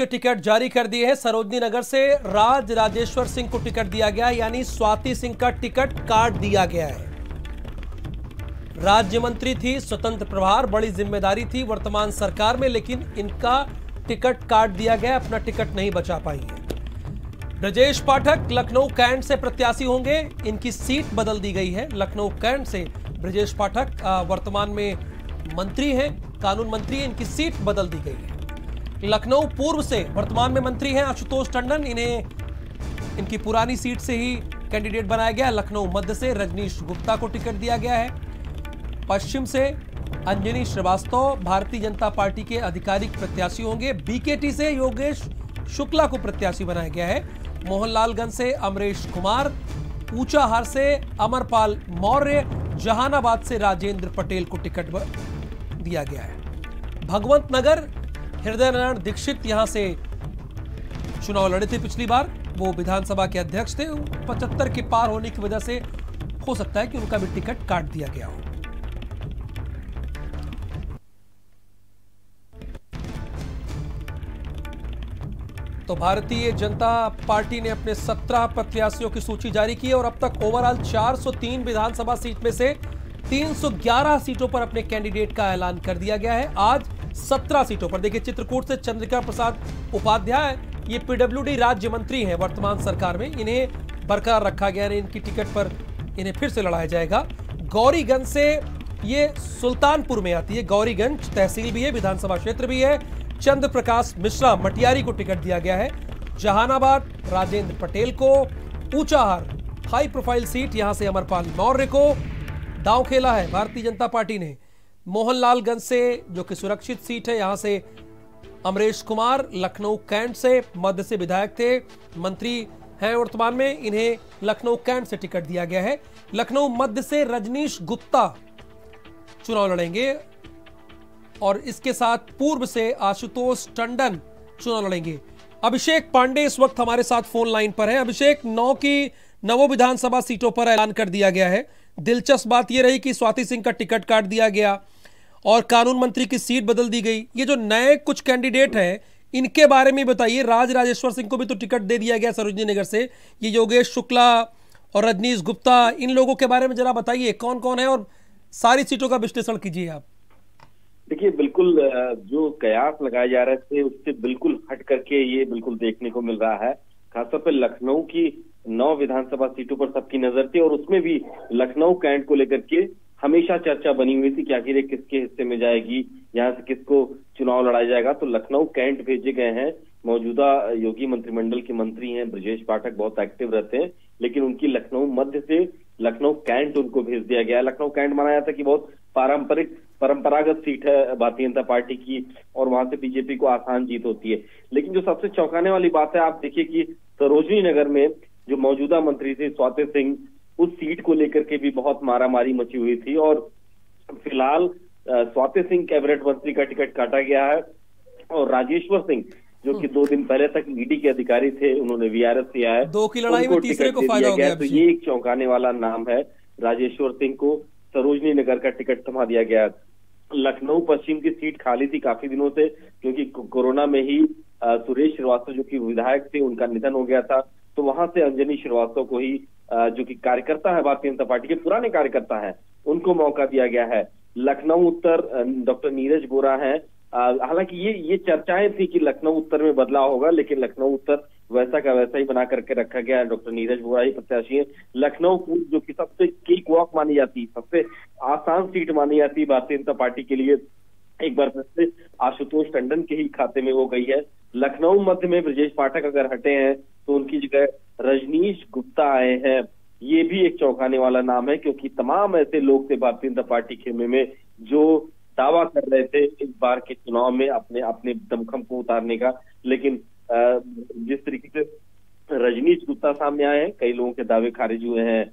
Ticket जारी कर दिए हैं। सरोजनी नगर से राज राजेश्वर सिंह को टिकट दिया गया यानी स्वाति सिंह का टिकट काट दिया गया है। राज्य मंत्री थी, स्वतंत्र प्रभार, बड़ी ज़िम्मेदारी थी वर्तमान सरकार में, लेकिन इनका टिकट काट दिया गया, अपना टिकट नहीं बचा पाई है। ब्रजेश पाठक लखनऊ कैंट से प्रत्याशी होंगे, इनकी सीट बदल दी गई है। लखनऊ कैंट से ब्रजेश पाठक वर्तमान में मंत्री हैं, कानून मंत्री, इनकी सीट बदल दी गई है। लखनऊ पूर्व से वर्तमान में मंत्री हैं आशुतोष टंडन। इन्हें, इनकी पुरानी सीट से ही कैंडिडेट बनाया गया। लखनऊ मध्य से रजनीश गुप्ता को टिकट दिया गया है। पश्चिम से अंजनी श्रीवास्तव, भारतीय जनता पार्टी के आधिकारिक प्रत्याशी होंगे। बीकेटी से योगेश शुक्ला को प्रत्याशी बनाया गया है। मोहनलालगंज से अमरेश कुमार, ऊंचाहार से अमरपाल मौर्य, जहानाबाद से राजेंद्र पटेल को टिकट दिया गया है। भगवंत नगर हृदय नारायण दीक्षित यहाँ से चुनाव लड़े थे पिछली बार। वो विधानसभा के अध्यक्ष थे। पचहत्तर के पार होने की वजह से हो सकता है कि उनका भी टिकट काट दिया गया हो। तो भारतीय जनता पार्टी ने अपने 17 प्रत्याशियों की सूची जारी की है और अब तक ओवरऑल 403 विधानसभा सीट में से 311 सीटों पर अपने कैंडिडेट का ऐलान कर दिया गया है। आज सत्रह सीटों पर। देखिए, चित्रकूट से चंद्रिका प्रसाद उपाध्याय, ये पीडब्ल्यूडी राज्य मंत्री हैं। वर्तमान सरकार में इन्हें बरकरार रखा गया है इनकी टिकट पर इन्हें फिर से लड़ाया जाएगा। गौरीगंज से ये सुल्तानपुर में आती है। गौरीगंज तहसील भी है, विधानसभा क्षेत्र भी है। चंद्र प्रकाश मिश्रा मटियारी को टिकट दिया गया है। जहानाबाद, राजेंद्र पटेल को, ऊंचाहार, हाई प्रोफ़ाइल सीट, यहाँ से अमरपाल मौर्य को। दांव खेला है, भारतीय जनता पार्टी ने। मोहनलालगंज से, जो कि सुरक्षित सीट है, यहाँ से अमरेश कुमार, लखनऊ कैंट से मध्य से विधायक थे, मंत्री हैं वर्तमान में, इन्हें लखनऊ कैंट से टिकट दिया गया है। लखनऊ मध्य से रजनीश गुप्ता चुनाव लड़ेंगे और इसके साथ पूर्व से आशुतोष टंडन चुनाव लड़ेंगे। अभिषेक पांडे इस वक्त हमारे साथ फ़ोन लाइन पर है। अभिषेक, नौ की नवो विधानसभा सीटों पर ऐलान कर दिया गया है। दिलचस्प बात यह रही कि स्वाति सिंह का टिकट काट दिया गया। और कानून मंत्री की सीट बदल दी गई। ये जो नए कुछ कैंडिडेट हैं, इनके बारे में बताइए। राज राजेश्वर सिंह को भी तो टिकट दे दिया गया सरोजनी नगर से। ये योगेश शुक्ला और रजनीश गुप्ता, इन लोगों के बारे में जरा बताइए कौन कौन है और सारी सीटों का विश्लेषण कीजिए आप। देखिए, बिल्कुल जो कयास लगाए जा रहे थे, उससे बिल्कुल हट करके ये बिल्कुल देखने को मिल रहा है। खासतौर पर लखनऊ की नौ विधानसभा सीटों पर सबकी नज़र थी और उसमें भी लखनऊ कैंट को लेकर के हमेशा चर्चा बनी हुई थी कि आखिर किसके हिस्से में जाएगी, यहाँ से किसको चुनाव लड़ाया जाएगा। तो लखनऊ कैंट भेजे गए हैं। मौजूदा योगी मंत्रिमंडल के मंत्री हैं ब्रजेश पाठक, बहुत एक्टिव रहते हैं। लेकिन उनकी लखनऊ मध्य से लखनऊ कैंट उनको भेज दिया गया। लखनऊ कैंट माना जाता है कि बहुत पारंपरिक, परंपरागत सीट है भारतीय जनता पार्टी की, और वहाँ से बीजेपी को आसान जीत होती है। लेकिन जो सबसे चौंकाने वाली बात है, आप देखिए कि सरोजनी नगर में जो मौजूदा मंत्री थे स्वाति सिंह उस सीट को लेकर के भी बहुत मारामारी मची हुई थी और फ़िलहाल स्वाति सिंह कैबिनेट मंत्री का टिकट काटा गया है और राजेश्वर सिंह जो कि दो दिन पहले तक ईडी के अधिकारी थे उन्होंने वीआरएस दिया है। दो की लड़ाई में तीसरे को फ़ायदा हो गया तो ये एक चौंकाने वाला नाम है। राजेश्वर सिंह को सरोजनी नगर का टिकट थमा दिया गया लखनऊ पश्चिम की सीट खाली थी काफ़ी दिनों से क्योंकि कोरोना में ही सुरेश श्रीवास्तव जो कि विधायक थे उनका निधन हो गया था। तो वहाँ से अंजनी श्रीवास्तव को ही जो कि कार्यकर्ता है, भारतीय जनता पार्टी के पुराने कार्यकर्ता हैं, उनको मौका दिया गया है। लखनऊ उत्तर डॉक्टर नीरज बोरा है। हालाँकि ये ये चर्चाएँ थी कि लखनऊ उत्तर में बदलाव होगा, लेकिन लखनऊ उत्तर वैसा का वैसा ही बना करके रखा गया है। डॉक्टर नीरज बोरा ही प्रत्याशी है। लखनऊ पूर्व, जो कि सबसे केक वॉक मानी जाती, सबसे आसान सीट मानी जाती है भारतीय जनता पार्टी के लिए, एक बार फिर से आशुतोष टंडन के ही खाते में वो गई है। लखनऊ मध्य में ब्रजेश पाठक अगर हटे हैं तो उनकी जगह रजनीश गुप्ता आए हैं। ये भी एक चौंकाने वाला नाम है, क्योंकि तमाम ऐसे लोग थे भारतीय जनता पार्टी खेमे में जो दावा कर रहे थे इस बार के चुनाव में अपने अपने दमखम को उतारने का, लेकिन जिस तरीके से रजनीश गुप्ता सामने आए हैं, कई लोगों के दावे खारिज हुए हैं।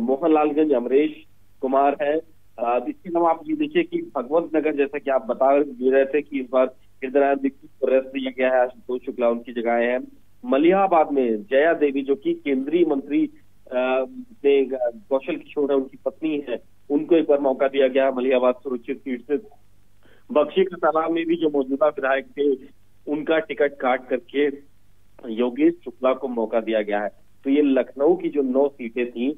मोहनलालगंज अमरेश कुमार है। इसके अलावा आप ये देखिए कि भगवंत नगर जैसा कि आप बता रहे थे कि इस बार हृदय दीक्षित को रेस्ट दिया गया है, आशुतोष शुक्ला उनकी जगह है। मलियाबाद में जया देवी, जो कि केंद्रीय मंत्री ने कौशल किशोर है, उनकी पत्नी है, उनको एक बार मौका दिया गया मलियाबाद सुरक्षित सीट से। बख्शी का तालाब में भी जो मौजूदा विधायक थे, उनका टिकट काट करके योगेश शुक्ला को मौका दिया गया है। तो ये लखनऊ की जो नौ सीटें थी,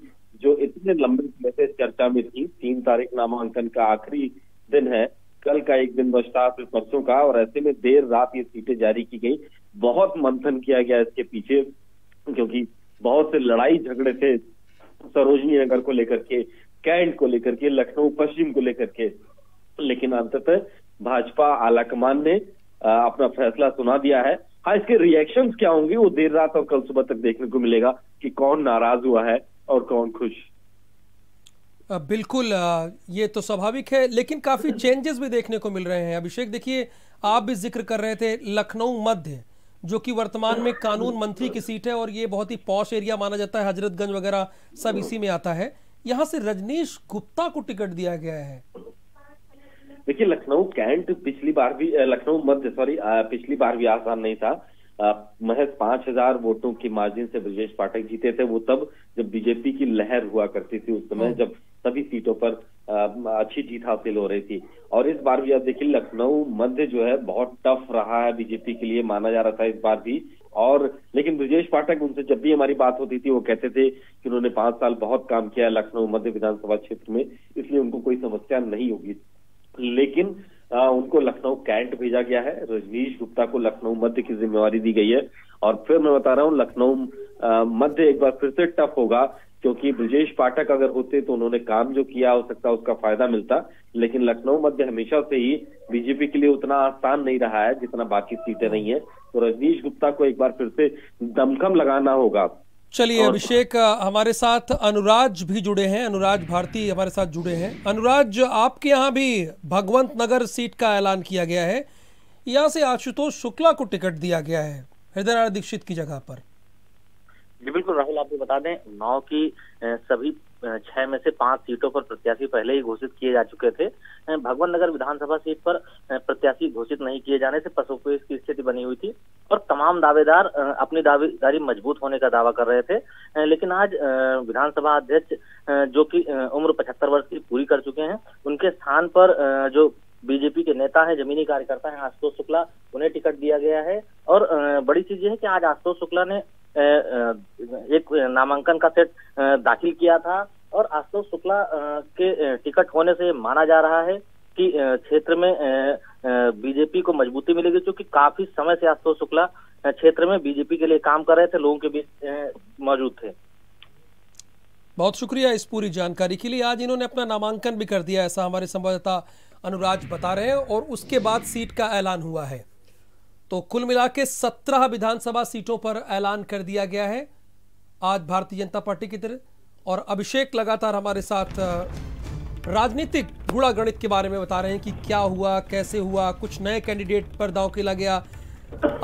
जो इतने लंबे समय से चर्चा में थी, तीन तारीख नामांकन का आखिरी दिन है, कल का एक दिन बचता फिर परसों का, और ऐसे में देर रात ये सीटें जारी की गई। बहुत मंथन किया गया इसके पीछे क्योंकि बहुत से लड़ाई झगड़े थे सरोजनी नगर को लेकर के कैंट को लेकर के लखनऊ पश्चिम को लेकर के। लेकिन अंततः भाजपा आलाकमान ने अपना फैसला सुना दिया है। हाँ इसके रिएक्शन क्या होंगे वो देर रात और कल सुबह तक देखने को मिलेगा कि कौन नाराज़ हुआ है और कौन खुश। बिल्कुल ये तो स्वाभाविक है लेकिन काफ़ी चेंजेस भी देखने को मिल रहे हैं। अभिषेक देखिए आप भी ज़िक्र कर रहे थे लखनऊ मध्य। जो कि वर्तमान में कानून मंत्री की सीट है और ये बहुत ही पॉश एरिया माना जाता है हजरतगंज वगैरह सब इसी में आता है। यहाँ से रजनीश गुप्ता को टिकट दिया गया है। देखिए लखनऊ कैंट पिछली बार भी लखनऊ मध्य सॉरी पिछली बार भी आसान नहीं था। महज पाँच हज़ार वोटों की मार्जिन से ब्रजेश पाठक जीते थे। वो तब जब बीजेपी की लहर हुआ करती थी उस समय हाँ। जब सभी सीटों पर अच्छी जीत हासिल हो रही थी। और इस बार भी आप देखिए लखनऊ मध्य जो है बहुत टफ रहा है बीजेपी के लिए माना जा रहा था इस बार भी। और लेकिन ब्रजेश पाठक उनसे जब भी हमारी बात होती थी वो कहते थे कि उन्होंने पाँच साल बहुत काम किया है लखनऊ मध्य विधानसभा क्षेत्र में इसलिए उनको कोई समस्या नहीं होगी। लेकिन आ, उनको लखनऊ कैंट भेजा गया है। रजनीश गुप्ता को लखनऊ मध्य की जिम्मेवारी दी गई है। और फिर मैं बता रहा हूँ लखनऊ मध्य एक बार फिर से टफ होगा। क्योंकि ब्रजेश पाठक अगर होते तो उन्होंने काम जो किया हो सकता उसका फ़ायदा मिलता। लेकिन लखनऊ मध्य हमेशा से ही बीजेपी के लिए उतना आसान नहीं रहा है जितना बाकी सीटें नहीं है। तो रजनीश गुप्ता को एक बार फिर से दमखम लगाना होगा। चलिए अभिषेक हमारे साथ अनुराज भी जुड़े हैं। अनुराज भारती हमारे साथ जुड़े हैं। अनुराज आपके यहाँ भी भगवंत नगर सीट का ऐलान किया गया है। यहाँ से आशुतोष शुक्ला को टिकट दिया गया है हृदय दीक्षित की जगह पर। जी, बिल्कुल, राहुल आपको बता दें, नौ की सभी छह में से पाँच सीटों पर प्रत्याशी पहले ही घोषित किए जा चुके थे। भगवान नगर विधानसभा सीट पर प्रत्याशी घोषित नहीं किए जाने से पशुपेश की स्थिति बनी हुई थी और तमाम दावेदार अपनी दावेदारी मज़बूत होने का दावा कर रहे थे। लेकिन आज विधानसभा अध्यक्ष जो कि उम्र पचहत्तर वर्ष की पूरी कर चुके हैं, उनके स्थान पर जो बीजेपी के नेता हैं, जमीनी कार्यकर्ता हैं आशुतोष शुक्ला, उन्हें टिकट दिया गया है। और बड़ी चीज़ ये है कि आज आशुतोष शुक्ला ने एक नामांकन का सेट दाखिल किया था और आशुतोष शुक्ला के टिकट होने से माना जा रहा है कि क्षेत्र में बीजेपी को मजबूती मिलेगी क्योंकि काफ़ी समय से आशुतोष शुक्ला क्षेत्र में बीजेपी के लिए काम कर रहे थे, लोगों के बीच मौजूद थे। बहुत शुक्रिया इस पूरी जानकारी के लिए। आज इन्होंने अपना नामांकन भी कर दिया, ऐसा हमारे संवाददाता अनुराज बता रहे हैं और उसके बाद सीट का ऐलान हुआ है। तो कुल मिला के सत्रह विधानसभा सीटों पर ऐलान कर दिया गया है। आज भारतीय जनता पार्टी की तरह और अभिषेक लगातार हमारे साथ राजनीतिक गुड़ा गणित के बारे में बता रहे हैं कि क्या हुआ, कैसे हुआ, कुछ नए कैंडिडेट पर दाव खेला गया।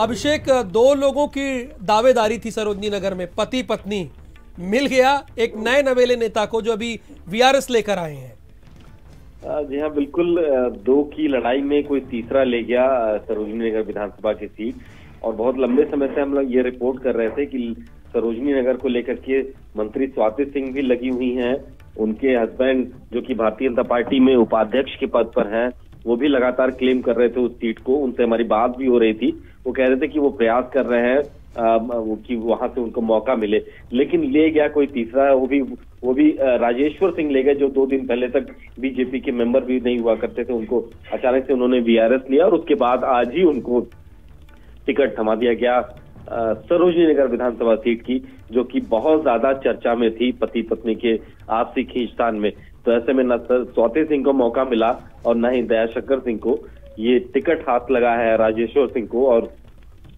अभिषेक, दो लोगों की दावेदारी थी सरोजनी नगर में। पति पत्नी मिल गया, एक नए नवेले नेता को जो अभी वीआरएस लेकर आए हैं। जी हाँ बिल्कुल दो की लड़ाई में कोई तीसरा ले गया सरोजनी नगर विधानसभा की सीट। और बहुत लंबे समय से हम लोग ये रिपोर्ट कर रहे थे कि सरोजनी नगर को लेकर के मंत्री स्वाति सिंह भी लगी हुई हैं। उनके हस्बैंड जो कि भारतीय जनता पार्टी में उपाध्यक्ष के पद पर हैं, वो भी लगातार क्लेम कर रहे थे उस सीट को। उनसे हमारी बात भी हो रही थी। वो कह रहे थे कि वो प्रयास कर रहे हैं कि वहाँ से उनको मौका मिले। लेकिन ले गया कोई तीसरा, वो भी वो भी राजेश्वर सिंह ले गए जो दो दिन पहले तक बीजेपी के मेंबर भी नहीं हुआ करते थे, उनको अचानक से उन्होंने वीआरएस लिया और उसके बाद आज ही उनको टिकट थमा दिया गया सरोजनी नगर विधानसभा सीट की, जो कि बहुत ज़्यादा चर्चा में थी पति पत्नी के आपसी खींचतान में। तो ऐसे में न सौते सिंह को मौका मिला और न ही दयाशंकर सिंह को ये टिकट हाथ लगा है राजेश्वर सिंह को और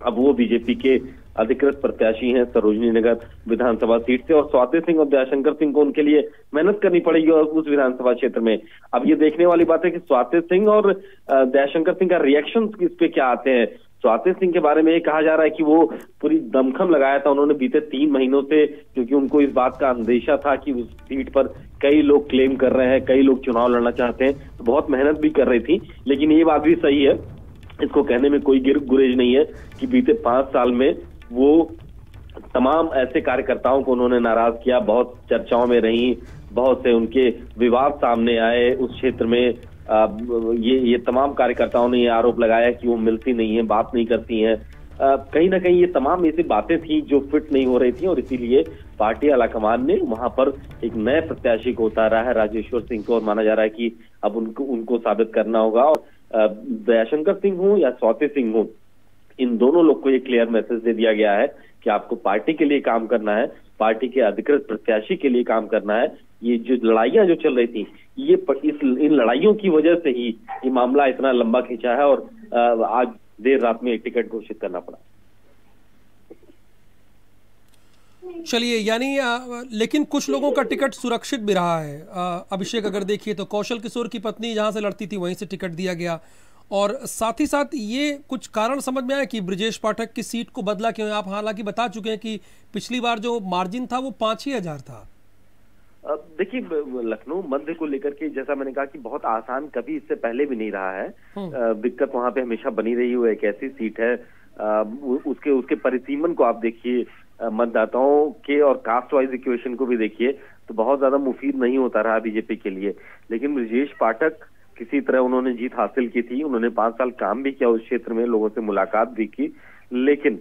अब वो बीजेपी के अधिकृत प्रत्याशी हैं सरोजनी नगर विधानसभा सीट से और स्वाति सिंह और दयाशंकर सिंह को उनके लिए मेहनत करनी पड़ेगी और उस विधानसभा क्षेत्र में। अब ये देखने वाली बात है कि स्वाति सिंह और दयाशंकर सिंह का रिएक्शन इस पे क्या आते हैं? स्वाति सिंह के बारे में ये कहा जा रहा है कि वो पूरी दमखम लगाया था उन्होंने बीते तीन महीनों से, क्योंकि उनको इस बात का अंदेशा था कि उस सीट पर कई लोग क्लेम कर रहे हैं, कई लोग चुनाव लड़ना चाहते हैं तो बहुत मेहनत भी कर रही थी। लेकिन ये बात भी सही है, इसको कहने में कोई गिर गुरेज नहीं है कि बीते पाँच साल में वो तमाम ऐसे कार्यकर्ताओं को उन्होंने नाराज़ किया बहुत चर्चाओं में रही बहुत से उनके विवाद सामने आए उस क्षेत्र में आ, ये ये तमाम कार्यकर्ताओं ने ये आरोप लगाया कि वो मिलती नहीं है बात नहीं करती हैं। कहीं ना कहीं ये तमाम ऐसी बातें थी जो फिट नहीं हो रही थी और इसीलिए पार्टी आलाकमान ने वहाँ पर एक नए प्रत्याशी को उतारा है राजेश्वर सिंह को और माना जा रहा है कि अब उनको उनको साबित करना होगा। और दयाशंकर सिंह हो या स्वाति सिंह हो इन दोनों लोग को ये क्लियर मैसेज दे दिया गया है कि आपको पार्टी के लिए काम करना है पार्टी के अधिकृत प्रत्याशी के लिए काम करना है। ये जो लड़ाइयाँ जो चल रही थी ये इस इन लड़ाइयों की वजह से ही ये मामला इतना लंबा खींचा है और आज देर रात में एक टिकट घोषित करना पड़ा। चलिए यानी लेकिन कुछ लोगों का टिकट सुरक्षित भी रहा है। अभिषेक अगर देखिए तो कौशल किशोर की पत्नी जहाँ से लड़ती थी वहीं से टिकट दिया गया। और साथ ही साथ ये कुछ कारण समझ में आया कि ब्रजेश पाठक की सीट को बदला क्यों? आप हालाँकि बता चुके हैं कि पिछली बार जो मार्जिन था वो पाँच ही हज़ार था। देखिए लखनऊ मध्य को लेकर के जैसा मैंने कहा कि बहुत आसान कभी इससे पहले भी नहीं रहा है। हम्म। दिक्कत वहाँ पे हमेशा बनी रही हुई एक ऐसी सीट है। उसके उसके परिसीमन को आप देखिए मतदाताओं के और कास्ट वाइज इक्वेशन को भी देखिए तो बहुत ज़्यादा मुफीद नहीं होता रहा बीजेपी के लिए। लेकिन ब्रजेश पाठक किसी तरह उन्होंने जीत हासिल की थी। उन्होंने पाँच साल काम भी किया उस क्षेत्र में, लोगों से मुलाकात भी की। लेकिन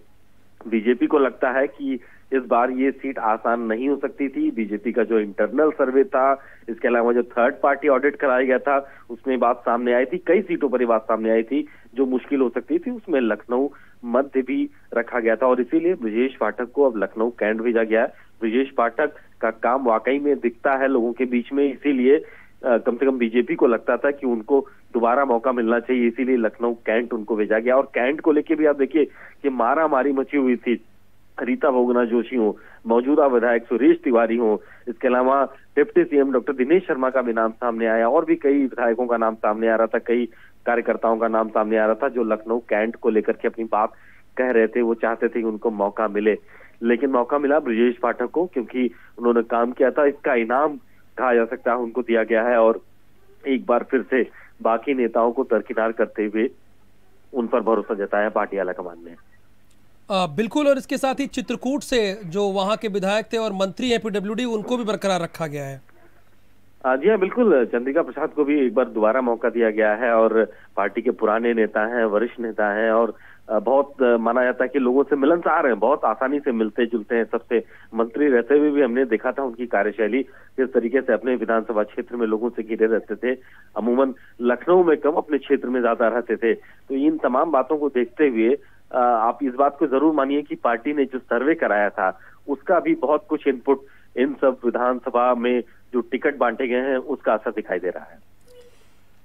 बीजेपी को लगता है कि इस बार ये सीट आसान नहीं हो सकती थी। बीजेपी का जो इंटरनल सर्वे था, इसके अलावा जो थर्ड पार्टी ऑडिट कराया गया था, उसमें बात सामने आई थी। कई सीटों पर ये बात सामने आई थी, जो मुश्किल हो सकती थी, उसमें लखनऊ मध्य भी रखा गया था। और इसीलिए ब्रजेश पाठक को अब लखनऊ कैंट भेजा गया है। ब्रजेश पाठक का काम वाकई में दिखता है लोगों के बीच में, इसीलिए कम से कम बीजेपी को लगता था कि उनको दोबारा मौका मिलना चाहिए, इसीलिए लखनऊ कैंट उनको भेजा गया। और कैंट को लेके भी आप देखिए कि मारा मारी मची हुई थी। रीता भोगना जोशी हो, मौजूदा विधायक सुरेश तिवारी हो, इसके अलावा deputy CM doctor Dinesh Sharma का भी नाम सामने आया, और भी कई विधायकों का नाम सामने आ रहा था, कई कार्यकर्ताओं का नाम सामने आ रहा था, जो लखनऊ कैंट को लेकर के अपनी बात कह रहे थे, वो चाहते थे कि उनको मौका मिले। लेकिन मौका मिला ब्रजेश पाठक को, क्योंकि उन्होंने काम किया था। इसका इनाम कहा जा सकता है उनको दिया गया है और एक बार फिर से बाकी नेताओं को दरकिनार करते हुए उन पर भरोसा जताया पार्टी आलाकमान ने आ, बिल्कुल और इसके साथ ही चित्रकूट से जो वहाँ के विधायक थे और मंत्री हैं पीडब्ल्यूडी उनको भी बरकरार रखा गया है। जी हाँ बिल्कुल चंद्रिका प्रसाद को भी एक बार दोबारा मौका दिया गया है और पार्टी के पुराने नेता हैं वरिष्ठ नेता हैं और बहुत माना जाता है कि लोगों से मिलनसार हैं, बहुत आसानी से मिलते जुलते हैं, सबसे मंत्री रहते हुए भी हमने देखा था उनकी कार्यशैली, किस तरीके से अपने विधानसभा क्षेत्र में लोगों से घिरे रहते थे, अमूमन लखनऊ में कम अपने क्षेत्र में ज़्यादा रहते थे। तो इन तमाम बातों को देखते हुए आप इस बात को ज़रूर मानिए कि पार्टी ने जो सर्वे कराया था, उसका भी बहुत कुछ इनपुट इन सब विधानसभा में जो टिकट बांटे गए हैं, उसका असर दिखाई दे रहा है।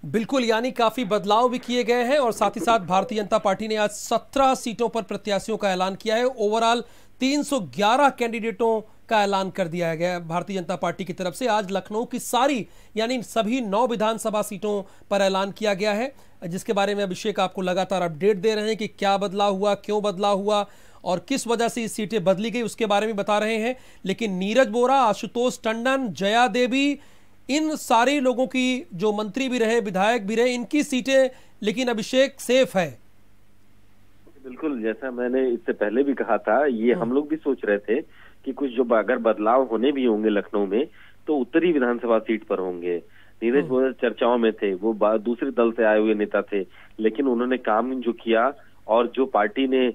बिल्कुल, यानी काफ़ी बदलाव भी किए गए हैं और साथ ही साथ भारतीय जनता पार्टी ने आज 17 सीटों पर प्रत्याशियों का ऐलान किया है। ओवरऑल 311 कैंडिडेटों का ऐलान कर दिया गया है भारतीय जनता पार्टी की तरफ़ से। आज लखनऊ की सारी, यानी सभी नौ विधानसभा सीटों पर ऐलान किया गया है, जिसके बारे में अभिषेक आपको लगातार अपडेट दे रहे हैं कि क्या बदलाव हुआ, क्यों बदलाव हुआ और किस वजह से ये सीटें बदली गई, उसके बारे में बता रहे हैं। लेकिन नीरज बोरा, आशुतोष टंडन, जया देवी इन सारे लोगों की जो मंत्री भी रहे विधायक भी रहे इनकी सीटें लेकिन अभिषेक सेफ़ है बिल्कुल जैसा मैंने इससे पहले भी कहा था ये हाँ। हम लोग भी सोच रहे थे कि कुछ जो अगर बदलाव होने भी होंगे लखनऊ में तो उत्तरी विधानसभा सीट पर होंगे नीरज हाँ। चर्चाओं में थे वो दूसरे दल से आए हुए नेता थे लेकिन उन्होंने काम जो किया और जो पार्टी ने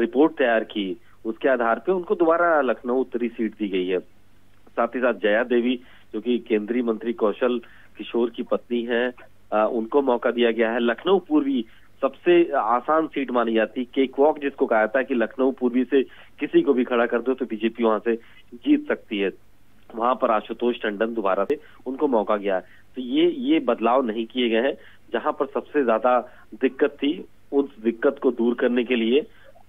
रिपोर्ट तैयार की उसके आधार पे उनको दोबारा लखनऊ उत्तरी सीट दी गई है साथ ही साथ जया देवी जो कि केंद्रीय मंत्री कौशल किशोर की पत्नी है उनको मौका दिया गया है। लखनऊ पूर्वी सबसे आसान सीट मानी जाती केक वॉक जिसको कहा था कि लखनऊ पूर्वी से किसी को भी खड़ा कर दो तो बीजेपी वहाँ से जीत सकती है। वहाँ पर आशुतोष टंडन दोबारा से उनको मौका गया है। तो ये ये बदलाव नहीं किए गए हैं। जहाँ पर सबसे ज़्यादा दिक्कत थी, उस दिक्कत को दूर करने के लिए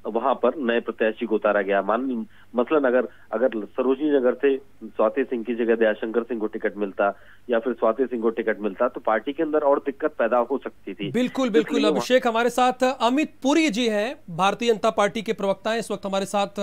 वहाँ पर नए प्रत्याशी को उतारा गया। मान मसलन अगर अगर सरोजनी नगर से स्वाति सिंह की जगह दयाशंकर सिंह को टिकट मिलता या फिर स्वाति सिंह को टिकट मिलता तो पार्टी के अंदर और दिक्कत पैदा हो सकती थी। बिल्कुल बिल्कुल। अभिषेक हमारे साथ अमित पुरी जी हैं भारतीय जनता पार्टी के प्रवक्ता। है इस वक्त हमारे साथ